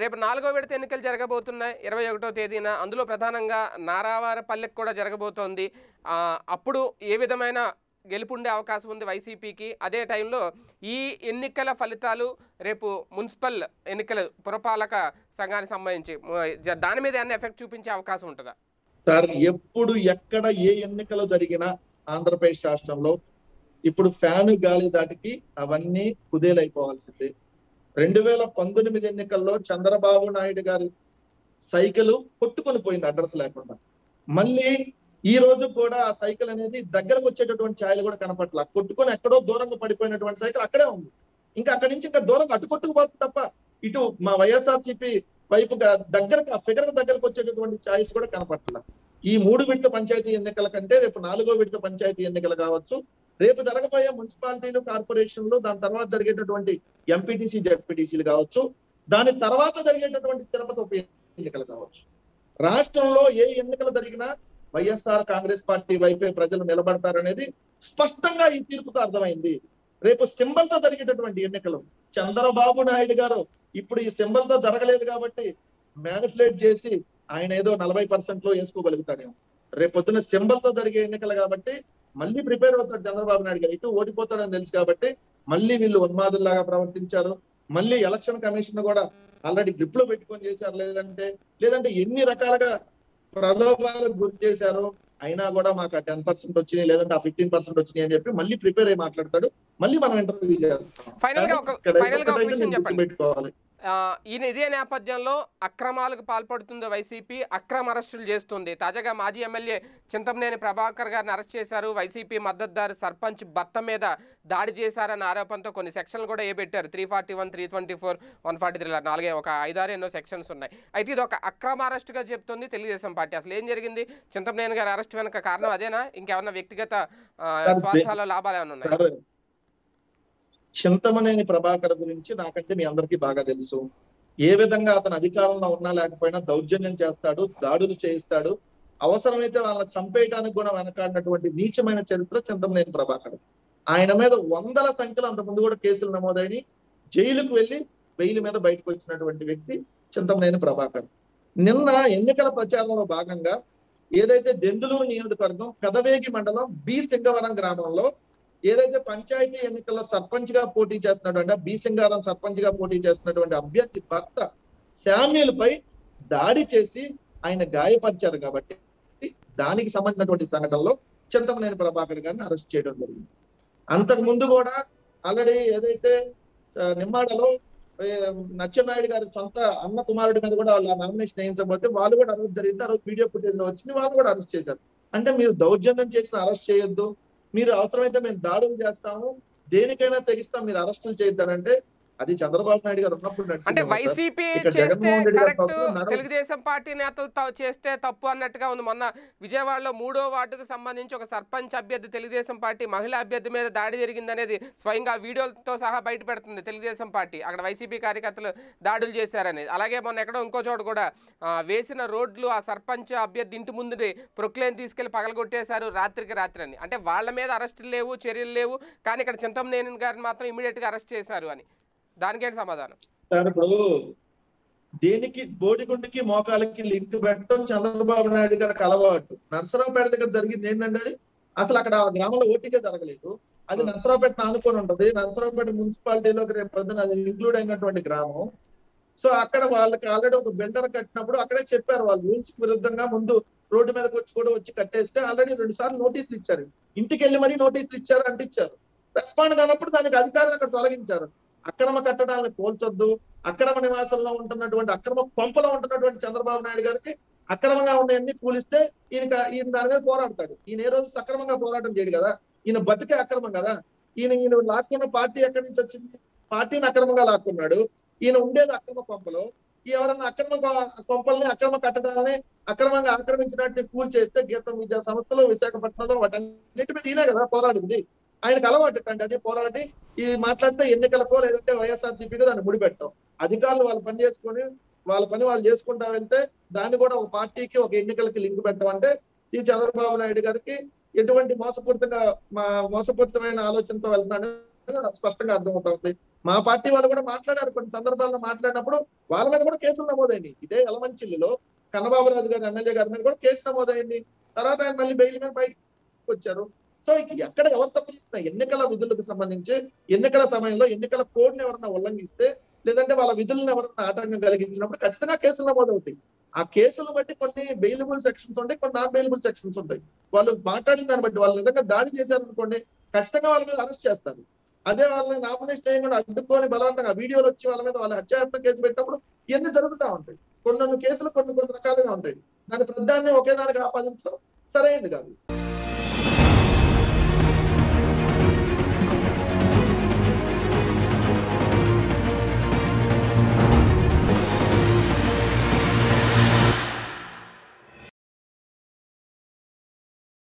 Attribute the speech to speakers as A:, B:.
A: రేపు నాలుగో విడత ఎన్నికలు జరగబోతున్నాయి ఇరవై ఒకటో తేదీన. అందులో ప్రధానంగా నారావారపల్లెకి కూడా జరగబోతోంది. అప్పుడు ఏ విధమైన గెలుపుండే అవకాశం ఉంది వైసీపీకి? అదే టైంలో ఈ ఎన్నికల ఫలితాలు రేపు మున్సిపల్ ఎన్నికల పురపాలక సంఘానికి సంబంధించి దాని మీద ఏమైనా ఎఫెక్ట్ చూపించే అవకాశం ఉంటుందా?
B: సార్ ఎప్పుడు ఎక్కడ ఏ ఎన్నికలు జరిగినా ఆంధ్రప్రదేశ్ రాష్ట్రంలో ఇప్పుడు ఫ్యాన్ గాలి దాటికి అవన్నీ కుదేలైపోవాల్సిందే. రెండు వేల పంతొమ్మిది ఎన్నికల్లో చంద్రబాబు నాయుడు గారి సైకిల్ కొట్టుకొని పోయింది అడ్రస్ లేకుండా. మళ్ళీ ఈ రోజు కూడా ఆ సైకిల్ అనేది దగ్గరకు వచ్చేటటువంటి ఛాయలు కూడా కనపట్ల. కొట్టుకొని ఎక్కడో దూరంగా పడిపోయినటువంటి సైకిల్ అక్కడే ఉంది. ఇంకా అక్కడి నుంచి ఇంకా దూరం అటు కొట్టుకుపోతుంది తప్ప ఇటు మా వైఎస్ఆర్ వైఎస్ఆర్సీపీ వైపుగా దగ్గరకు ఆ ఫిగర్ దగ్గరకు వచ్చేటటువంటి ఛాయిస్ కూడా కనపట్ల. ఈ మూడు విడత పంచాయతీ ఎన్నికల కంటే రేపు నాలుగో విడత పంచాయతీ ఎన్నికలు కావచ్చు. రేపు జరగబోయే మున్సిపాలిటీలు కార్పొరేషన్లు దాని తర్వాత జరిగేటటువంటి ఎంపీటీసీ జడ్పీటీసీలు కావచ్చు దాని తర్వాత జరిగేటటువంటి తిరుపతి ఉప ఎన్నికలు కావచ్చు. రాష్ట్రంలో ఏ ఎన్నికలు జరిగినా వైఎస్ఆర్ కాంగ్రెస్ పార్టీ వైపే ప్రజలు నిలబడతారనేది స్పష్టంగా ఈ తీర్పుతో అర్థమైంది. రేపు సింబల్తో జరిగేటటువంటి ఎన్నికలు. చంద్రబాబు నాయుడు గారు ఇప్పుడు ఈ సింబల్తో జరగలేదు కాబట్టి మ్యానిపులేట్ చేసి ఆయన ఏదో నలభై పర్సెంట్లో వేసుకోగలుగుతాడేమో. రేపు పొద్దున సింబల్తో జరిగే ఎన్నికలు కాబట్టి మళ్ళీ ప్రిపేర్ అవుతాడు చంద్రబాబు నాయుడు గారు. ఇటు ఓడిపోతాడని తెలుసు కాబట్టి మళ్ళీ వీళ్ళు ఉన్మాదుల్లాగా ప్రవర్తించారు. మళ్ళీ ఎలక్షన్ కమిషన్ కూడా ఆల్రెడీ గ్రిప్లో పెట్టుకొని చేశారు. లేదంటే లేదంటే ఎన్ని రకాలుగా ప్రలోభాలకు గురి చేశారు. అయినా కూడా మాకు ఆ టెన్ పర్సెంట్ వచ్చినాయి లేదంటే ఆ ఫిఫ్టీన్ పర్సెంట్ వచ్చినాయి అని చెప్పి మళ్ళీ ప్రిపేర్ అయ్యి మాట్లాడతాడు. మళ్ళీ మనం ఇంటర్వ్యూ చేస్తాం.
A: Final గా ఒక-
B: ఇక్కడ
A: final గా ఒక
B: ఒకటైతే
A: విషయం
B: నేను
A: చెప్పండి. ఈయన ఇదే నేపథ్యంలో అక్రమాలకు పాల్పడుతుంది వైసీపీ అక్రమ అరెస్టులు చేస్తుంది. తాజాగా మాజీ ఎమ్మెల్యే చింతమనేని ప్రభాకర్ గారిని అరెస్ట్ చేశారు. వైసీపీ మద్దతుదారు సర్పంచ్ భర్త మీద దాడి చేశారన్న ఆరోపణతో కొన్ని సెక్షన్లు కూడా ఏ పెట్టారు three forty one three twenty four one forty three నాలుగే ఒక ఐదారు ఎన్నో సెక్షన్స్ ఉన్నాయి. అయితే ఇది ఒక అక్రమ అరెస్టుగా చెప్తుంది తెలుగుదేశం పార్టీ. అసలు ఏం జరిగింది? చింతమనేని గారి అరెస్ట్ వెనక కారణం అదేనా? ఇంకేమన్నా వ్యక్తిగత స్వార్థాల లాభాలు ఏమైనా ఉన్నాయి?
B: చింతమనేని ప్రభాకర్ గురించి నాకంటే మీ అందరికీ బాగా తెలుసు. ఏ విధంగా అతను అధికారంలో ఉన్నా లేకపోయినా దౌర్జన్యం చేస్తాడు దాడులు చేయిస్తాడు. అవసరమైతే వాళ్ళని చంపేయటానికి కూడా వెనకాడినటువంటి నీచమైన చరిత్ర చింతమనేని ప్రభాకర్. ఆయన మీద వందల సంఖ్యలో అంతకుముందు ముందు కూడా కేసులు నమోదైన జైలుకు వెళ్ళి బెయిల్ మీద బయటకు వచ్చినటువంటి వ్యక్తి చింతమనేని ప్రభాకర్. నిన్న ఎన్నికల ప్రచారంలో భాగంగా ఏదైతే దెందులూరు నియోజకవర్గం కదవేగి మండలం బి సింగవరం గ్రామంలో ఏదైతే పంచాయతీ ఎన్నికల్లో సర్పంచ్గా పోటీ చేస్తున్నటువంటి బి సింగారం సర్పంచ్గా పోటీ చేస్తున్నటువంటి అభ్యర్థి భర్త శామ్యుల్ పై దాడి చేసి ఆయన గాయపరిచారు కాబట్టి దానికి సంబంధించినటువంటి సంఘటనలో చింతమనేని ప్రభాకర్ గారిని అరెస్ట్ చేయడం జరిగింది. అంతకు ముందు కూడా ఆల్రెడీ ఏదైతే నిమ్మాడలో నచ్చెన్నాయుడు గారి సొంత అన్న కుమారుడి మీద కూడా వాళ్ళ నామినేషన్ వేయించబోతే వాళ్ళు కూడా అరెస్ట్ జరిగింది ఆ రోజు వీడియో ఫుటేజ్ వచ్చింది వాళ్ళు కూడా అరెస్ట్ చేశారు. అంటే మీరు దౌర్జన్యం చేసిన అరెస్ట్ చేయొద్దు మీరు అవసరమైతే మేము దాడులు చేస్తాము. దేనికైనా తెగిస్తాం. మీరు అరెస్టులు చేయొద్దనంటే అది చంద్రబాబు నాయుడు గారు ఉన్నప్పుడు
A: అంటే. వైసీపీ చేస్తే కరెక్ట్. తెలుగుదేశం పార్టీ నేతలు చేస్తే తప్పు అన్నట్టుగా ఉంది. మొన్న విజయవాడలో మూడో వార్డుకు సంబంధించి ఒక సర్పంచ్ అభ్యర్థి తెలుగుదేశం పార్టీ మహిళా అభ్యర్థి మీద దాడి జరిగిందనేది స్వయంగా వీడియోలతో సహా బయట పెడుతుంది తెలుగుదేశం పార్టీ. అక్కడ వైసీపీ కార్యకర్తలు దాడులు చేశారనేది అలాగే మొన్న ఎక్కడో ఇంకో చోట కూడా వేసిన రోడ్లు ఆ సర్పంచ్ అభ్యర్థి ఇంటి ముందు ప్రొక్లేన్ తీసుకెళ్ళి పగలగొట్టేశారు రాత్రికి రాత్రి అని. అంటే వాళ్ళ మీద అరెస్టులు లేవు చర్యలు లేవు. కానీ ఇక్కడ చింతమనేని గారిని మాత్రం ఇమీడియట్గా అరెస్ట్ చేశారు అని. దానికేంటి సమాధానం?
B: సార్ ఇప్పుడు దేనికి బోడిగుండికి మోకాలకి లింక్ పెట్టడం చంద్రబాబు నాయుడు గారికి అలవాటు నర్సరావుపేట దగ్గర జరిగింది ఏంటంటే అది? అసలు అక్కడ ఆ గ్రామంలో ఓటీకే జరగలేదు. అది నర్సరావుపేట ఆనుకొని ఉంటది. నర్సరావుపేట మున్సిపాలిటీలోకి రేపు పొద్దున అది ఇంక్లూడ్ అయినటువంటి గ్రామం. సో అక్కడ వాళ్ళకి ఆల్రెడీ ఒక బిల్డర్ కట్టినప్పుడు అక్కడే చెప్పారు వాళ్ళు రూల్స్ విరుద్ధంగా ముందు రోడ్డు మీదకి వచ్చి కూడా వచ్చి కట్టేస్తే ఆల్రెడీ రెండు సార్లు నోటీసులు ఇచ్చారు. ఇంటికి వెళ్ళి మరీ నోటీసులు ఇచ్చారు అంటించారు రెస్పాండ్ కానప్పుడు దానికి అధికారులు అక్కడ తొలగించారు. అక్రమ కట్టడాలను కోల్చొద్దు. అక్రమ నివాసంలో ఉంటున్నటువంటి అక్రమ కొంపలో ఉంటున్నటువంటి చంద్రబాబు నాయుడు గారికి అక్రమంగా ఉన్నాయన్ని కూలిస్తే ఈయన ఈయన దాని మీద పోరాడతాడు. ఈయన ఏ రోజు సక్రమంగా పోరాటం చేయడు కదా? ఈయన బతికే అక్రమం కదా? ఈయన ఈయన లాక్కున్న పార్టీ ఎక్కడి నుంచి వచ్చింది? పార్టీని అక్రమంగా లాక్కున్నాడు. ఈయన ఉండేది అక్రమ కొంపలో ఈ ఎవరన్నా అక్రమ కొంపల్ని అక్రమ కట్టడాలని అక్రమంగా ఆక్రమించినట్టు కూల్ చేస్తే గీతం విద్యా సంస్థలు విశాఖపట్నంలో వాటన్నిటి మీద ఈయనే కదా పోరాడింది. ఆయనకు అలవాటు అంటే అది పోరాడి ఈ మాట్లాడితే ఎన్నికలకో లేదంటే వైఎస్ఆర్ సిపికో దాన్ని ముడిపెట్టం అధికారులు వాళ్ళు పని చేసుకొని వాళ్ళ పని వాళ్ళు చేసుకుంటా వెళ్తే దాన్ని కూడా ఒక పార్టీకి ఒక ఎన్నికలకి లింక్ పెట్టడం అంటే ఈ చంద్రబాబు నాయుడు గారికి ఎటువంటి మోసపూరితంగా మా మోసపూరితమైన ఆలోచనతో వెళ్తున్నాడని స్పష్టంగా అర్థమవుతుంది మా పార్టీ వాళ్ళు కూడా మాట్లాడారు కొన్ని సందర్భాల్లో మాట్లాడినప్పుడు వాళ్ళ మీద కూడా కేసులు నమోదైంది ఇదే ఎలమంచిల్లిలో కన్నబాబు రాజు గారి ఎమ్మెల్యే గారి మీద కూడా కేసు నమోదైంది. తర్వాత ఆయన మళ్ళీ బెయిల్ మీద బయటకు వచ్చారు సో ఎక్కడ ఎవరు తప్పు చేసిన ఎన్నికల విధులకు సంబంధించి ఎన్నికల సమయంలో ఎన్నికల కోడ్ని ఎవరన్నా ఉల్లంఘిస్తే లేదంటే వాళ్ళ విధులను ఎవరన్నా ఆటంకం కలిగించినప్పుడు ఖచ్చితంగా కేసులు నమోదవుతాయి ఆ కేసులు బట్టి కొన్ని బెయిలబుల్ సెక్షన్స్ ఉంటాయి కొన్ని నాన్ బెయిలబుల్ సెక్షన్స్ ఉంటాయి. వాళ్ళు మాట్లాడిన దాన్ని బట్టి వాళ్ళు నిజంగా దాడి చేశారనుకోండి ఖచ్చితంగా వాళ్ళ మీద అరెస్ట్ చేస్తారు. అదే వాళ్ళని నామినేషన్ చేయకుండా అడ్డుకొని బలవంతంగా వీడియోలు వచ్చి వాళ్ళ మీద వాళ్ళ హత్యాయత్నం కేసు పెట్టినప్పుడు ఇవన్నీ జరుగుతూ ఉంటాయి. కొన్ని కొన్ని కేసులు కొన్ని కొన్ని రకాలుగా ఉంటాయి. దాని ప్రధాన్ని ఒకే దానికి ఆపాదించడం సరైనది కాదు.